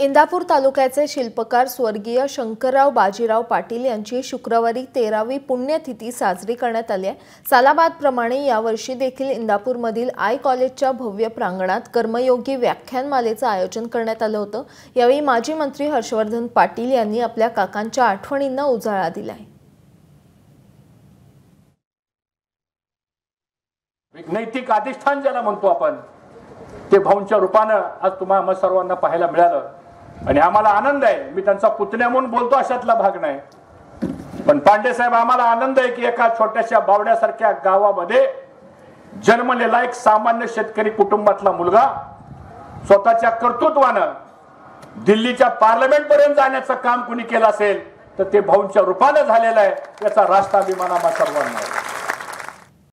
इंदापूर तालुक्याचे शिल्पकार स्वर्गीय शंकरराव बाजीराव पाटील यांची शुक्रवारी तेरावी पुण्यतिथी साजरी करण्यात आली आहे. सालाबादप्रमाणे यावर्षी देखील इंदापूरमधील आय कॉलेजच्या भव्य प्रांगणात कर्मयोगी व्याख्यानमालेचं आयोजन करण्यात आलं होतं. यावेळी माजी मंत्री हर्षवर्धन पाटील यांनी आपल्या काकांच्या आठवणींना उजाळा दिलाय. आहे नैतिक अधिष्ठान ज्याला म्हणतो आपण ते भाऊंच्या रूपानं आज तुम्हाला सर्वांना पाहायला मिळालं. आणि आम्हाला आनंद आहे. मी त्यांचा पुतण्या म्हणून बोलतो अशातला भाग नाही. पण पांडे साहेब आम्हाला आनंद आहे की एका छोट्याशा बावड्यासारख्या गावामध्ये जन्मलेला एक सामान्य शेतकरी कुटुंबातला मुलगा स्वतःच्या कर्तृत्वानं दिल्लीच्या पार्लमेंट पर्यंत जाण्याचं काम कुणी केलं असेल तर ते भाऊंच्या रूपानं झालेलं आहे. याचा राष्ट्राभिमान आम्हा सर्वांना आहे.